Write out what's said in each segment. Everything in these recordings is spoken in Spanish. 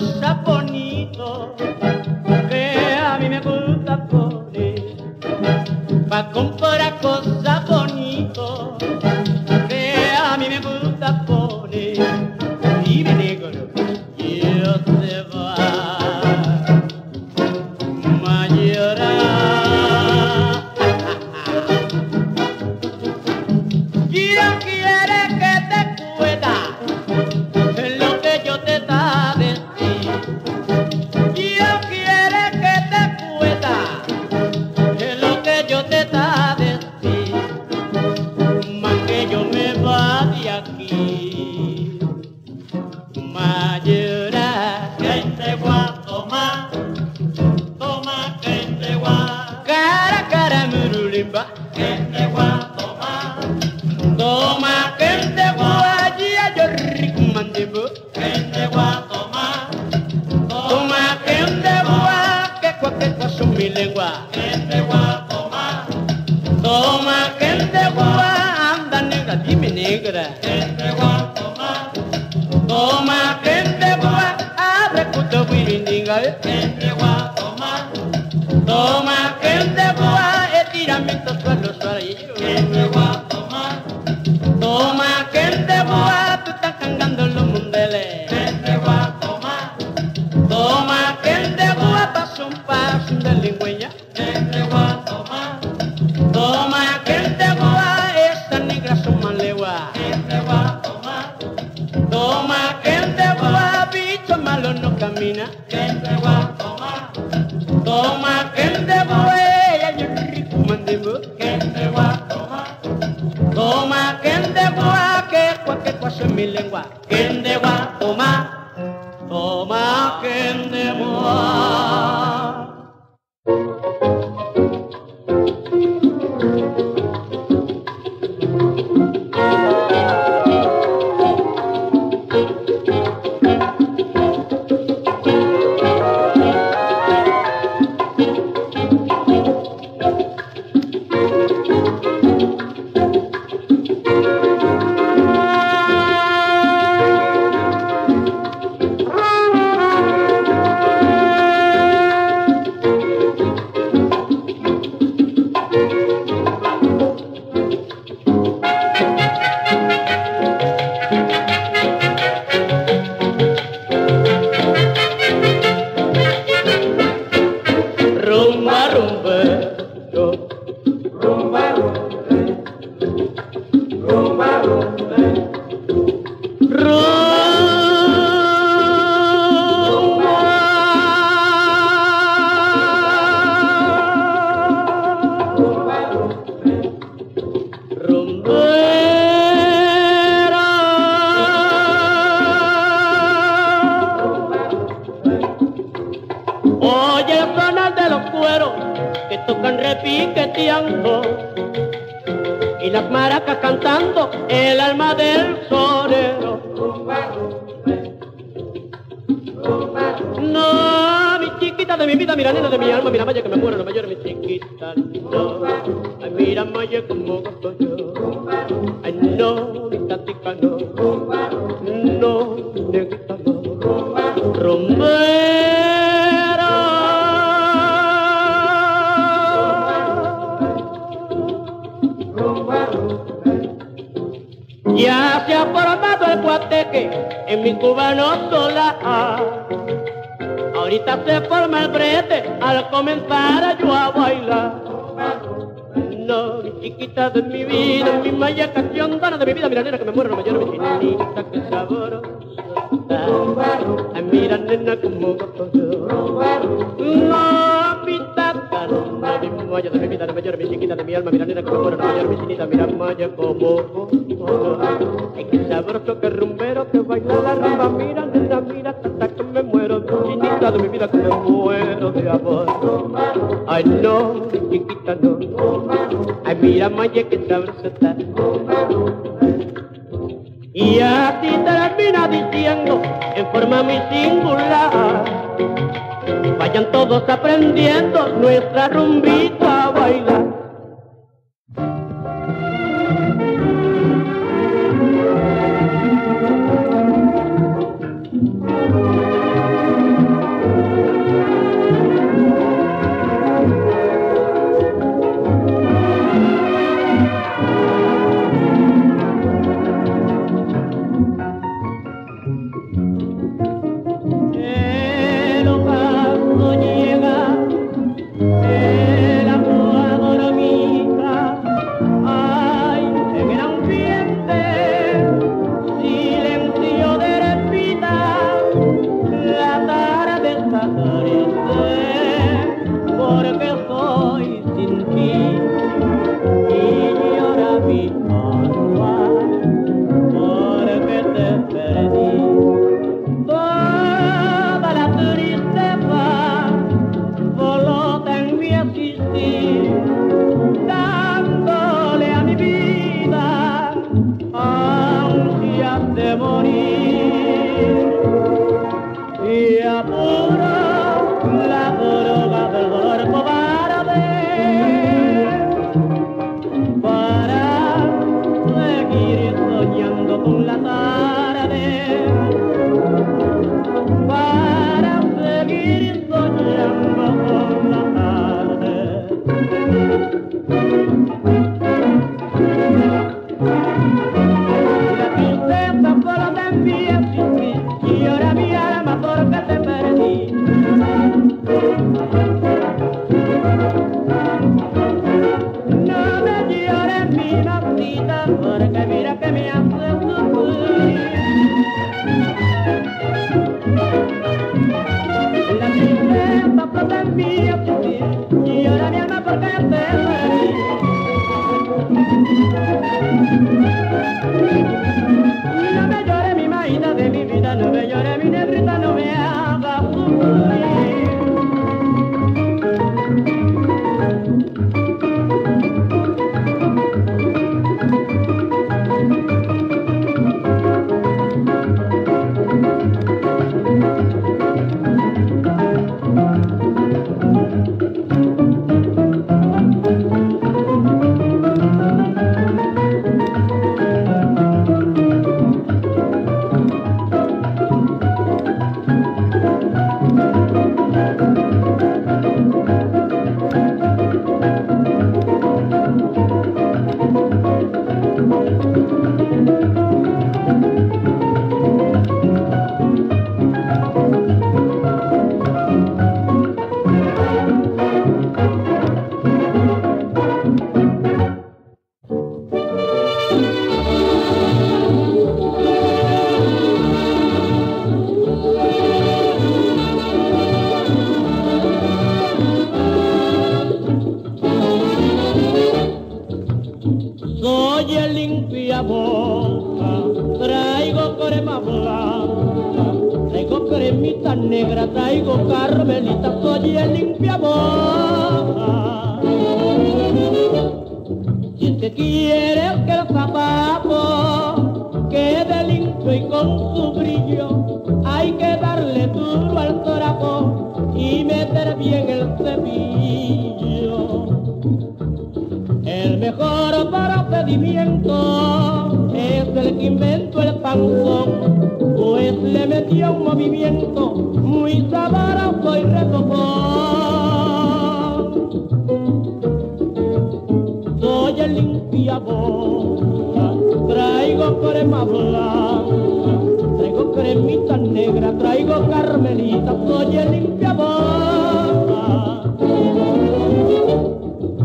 cosa bonito que a mí me gusta poner. Para comparar mi lengua. Gendewa, toma. Rumba rumba rumba Ya se ha formado el guateque en mi cubano sola. Ahorita se forma el brete al comenzar yo a bailar. No, mi chiquita de mi vida, mi maya canción dona de mi vida, mira nena que me muero, no me lloro, mi chinita que está. Nena como gozo yo. No, mi maya de mi vida, me lloro, mi chiquita de mi alma, mira nena que muero, no lloro, mi chinita, mira maya como. Ay, qué sabroso, qué rumbero, que baila la rumba, mira nena, mira tata que me muero, chinita de mi vida que me muero de amor. Ay, no, chiquita, no. Ay, mira, Maya, que sabrosa está. Y así termina diciendo, en forma muy singular, vayan todos aprendiendo nuestra rumbita a bailar. con su brillo, hay que darle duro al trapo y meter bien el cepillo. El mejor procedimiento es el que inventó el panzón, pues le metió un movimiento muy sabroso y retocón. Soy el limpiador, traigo crema blanca ermita negra traigo carmelita, soy el limpiaboca.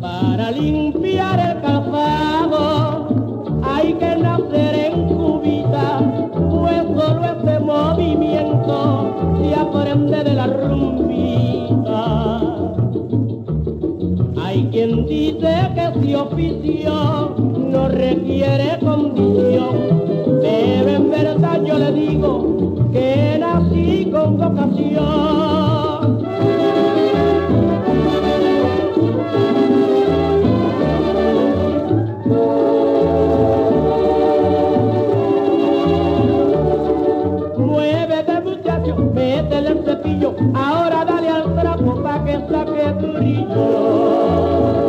Para limpiar el cafado hay que nacer en cubita, pues solo este movimiento se aprende de la rumbita. Hay quien dice que si oficio no requiere condición, pero en verdad yo le digo que nací con vocación. Muévete muchacho, métele el cepillo, ahora dale al trapo pa' que saque tu brillo.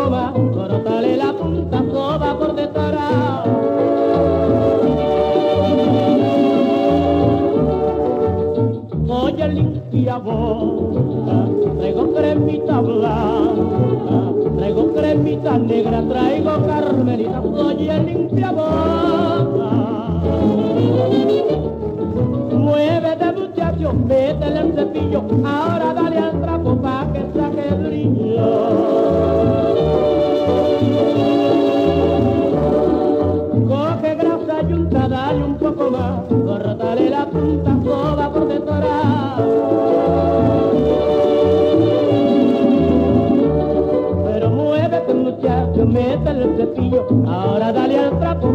escoba, cortale la punta toda por detrás. Oye, limpia boca, traigo cremita blanca, traigo cremita negra, traigo carmelita, oye, limpia boca. Muévete, muchacho, métele el cepillo, ahora dale a ahora dale al trapo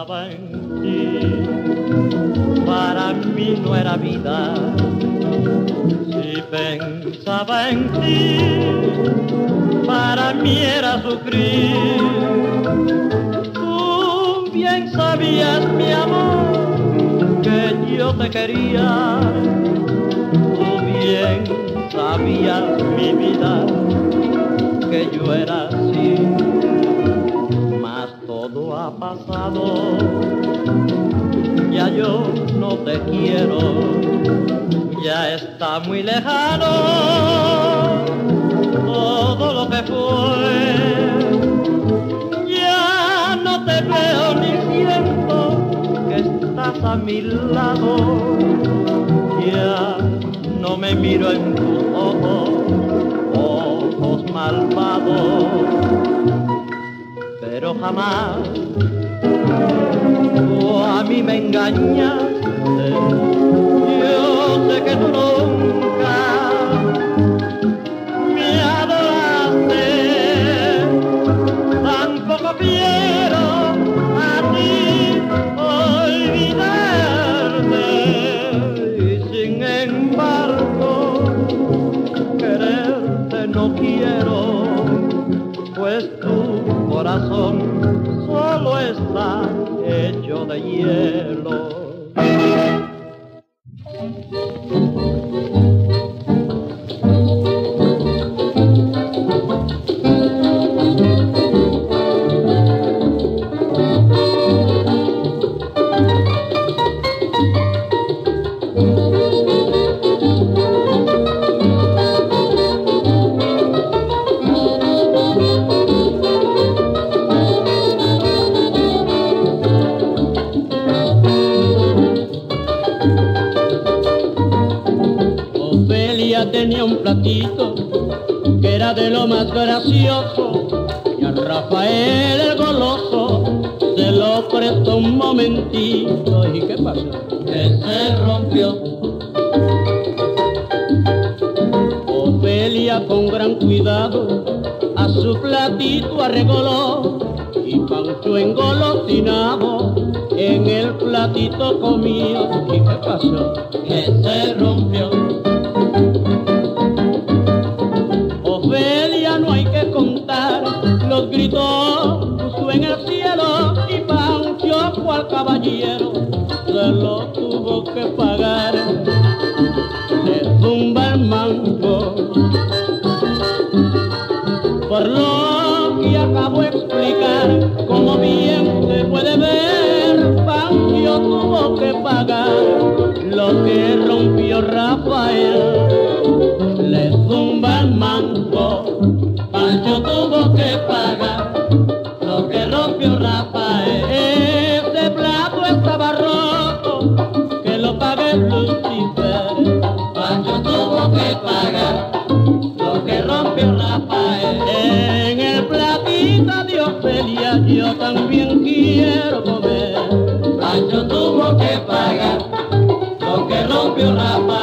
pensaba en ti. Para mí no era vida. Si pensaba en ti, para mí era sufrir. Tú bien sabías, mi amor, que yo te quería. Tú bien sabías mi vida, que yo era pasado. Ya yo no te quiero, ya está muy lejano. Todo lo que fue. Ya no te veo ni siento que estás a mi lado, ya no me miro en tus ojos, jamás a mí me engañaste. Yo sé que tú nunca cielo. thank you Rafael el goloso se lo prestó un momentito y qué pasó que se rompió. Ofelia con gran cuidado a su platito arregló y Pancho engolosinado en el platito comió. Y qué pasó que se rompió Caballero se lo tuvo que pagar. Le tumba el mango por lo que acabo de explicar, como bien se puede ver, Pancho tuvo que pagar lo que rompió En el platito de Ofelia yo también quiero comer. Pancho tuvo que pagar lo que rompió Rafael.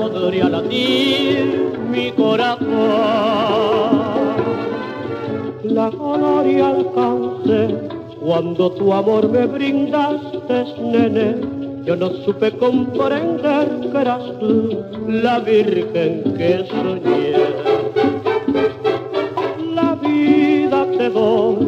Podría latir mi corazón. La gloria alcancé cuando tu amor me brindaste, nene. Yo no supe comprender que eras tú la virgen que soñé. La vida te doy,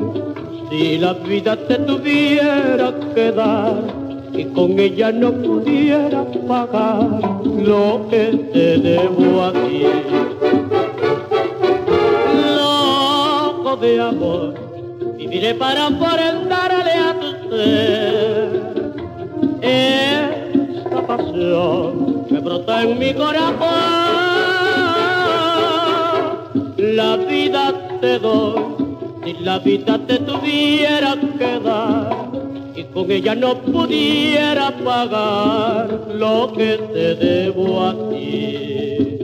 si la vida te tuviera que dar y con ella no pudiera pagar lo que te debo a ti. Loco de amor, viviré para ofrendarle a tu ser esta pasión que brota en mi corazón. La vida te doy, si la vida te tuviera con ella no pudiera pagar lo que te debo a ti.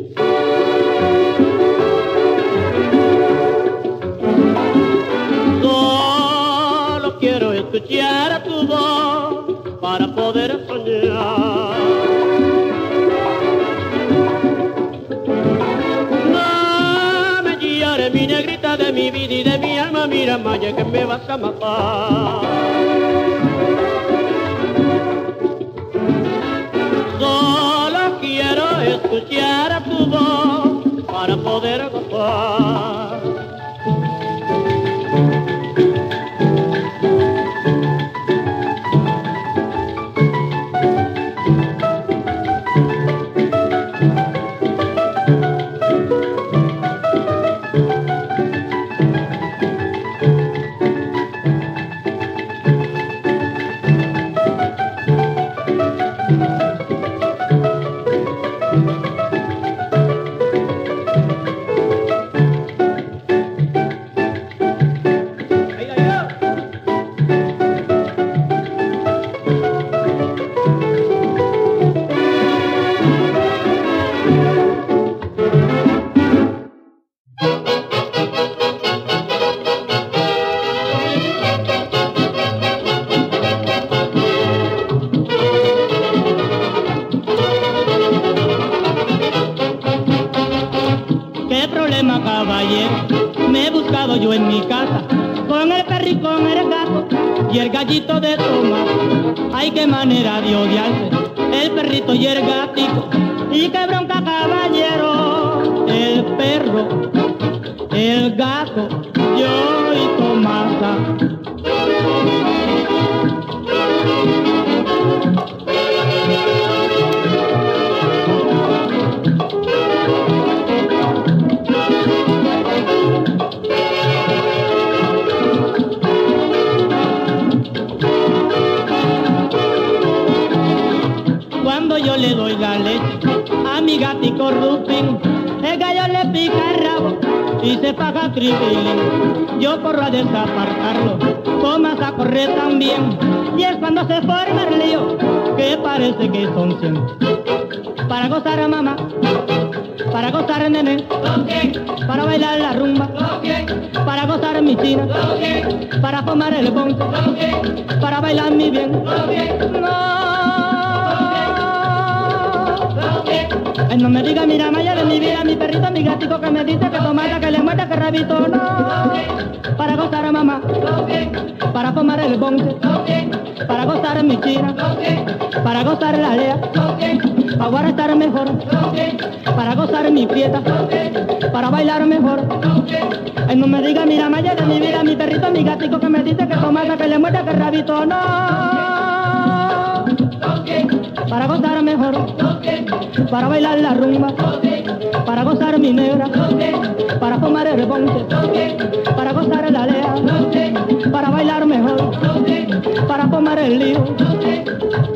Solo quiero escuchar tu voz para poder soñar. No me guiaré mi negrita de mi vida y de mi alma, mira Maya que me vas a matar. Escuchar tu voz para poder gozar. Paga tripilín. Yo corro a desapartarlo, tomas a correr también. Y es cuando se forma el lío, que parece que son cien. Para gozar a mamá, para gozar a nene, para bailar la rumba, para gozar mi china, para fumar el bonco, para bailar mi bien. No. Ay, no me diga, mira, Maya de mi vida, mi perrito, mi gatico que me dice que tomata, que le muerta, que rabito, no. Para gozar a mamá, para fumar el bonche, para gozar mi china, para gozar la lea, para estar mejor, para gozar mi prieta, para bailar mejor. Ay, no me diga, mira, Maya de mi vida, mi perrito, mi gatico que me dice que tomata, que le muerta, que rabito, no. Para gozar mejor, para bailar la rumba, para gozar mi negra, para fumar el bonche, para gozar la lea, para bailar mejor, para fumar el lío.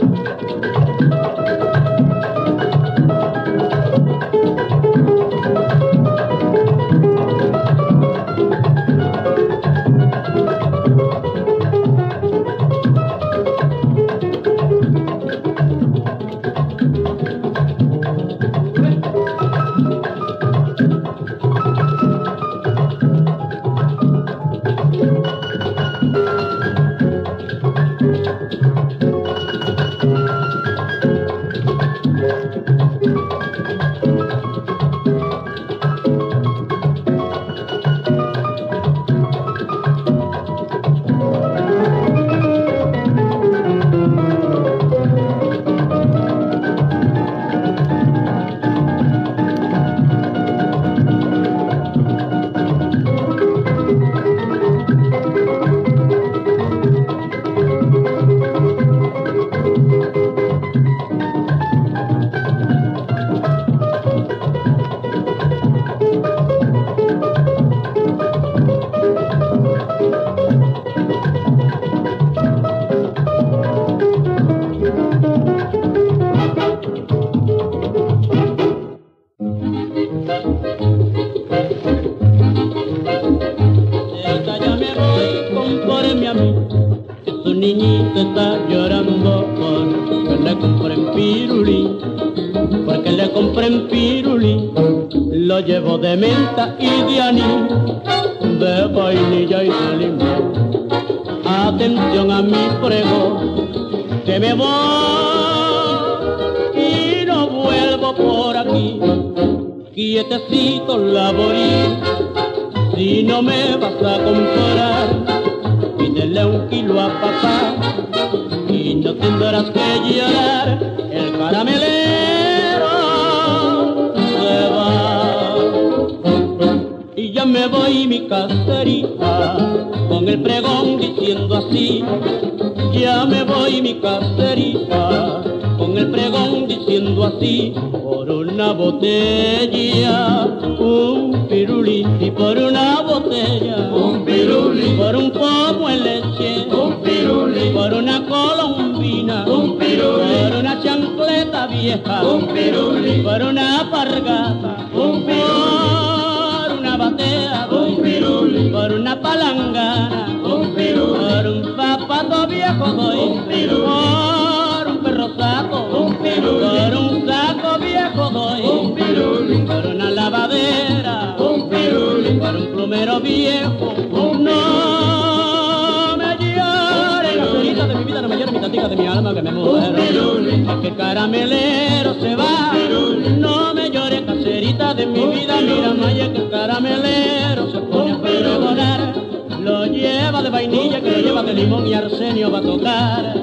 niñito está llorando porque le compré en pirulí, porque le compré en pirulí, lo llevo de menta y de aní, de vainilla y de limón. Atención a mi prego, que me voy y no vuelvo por aquí, quietecito laborí, si no me vas a comprar pídele un kilo a papá y no tendrás que llorar el caramelero se va. Y ya me voy mi caserita con el pregón diciendo así. Ya me voy mi caserita con el pregón diciendo así. Por una botella, un pirulí y por una botella, un pirulí, por un pomo en vieja, un pirulí, por una pargata, un pirulí, por una batea, un pirulí, por una palangana, un pirulí, por un zapato viejo doy, Un pirulí. por un perro saco, Un pirulí. por un saco viejo doy, un pirulí, por una lavadera, un pirulí, por un plumero viejo, no de mi alma que me muero. pirulí. Es que el caramelero se va, no me llores, caserita de mi vida, mira, Maya, que el caramelero se pone a pregonar. Lo lleva de vainilla, que lo lleva de limón y arsenio va a tocar.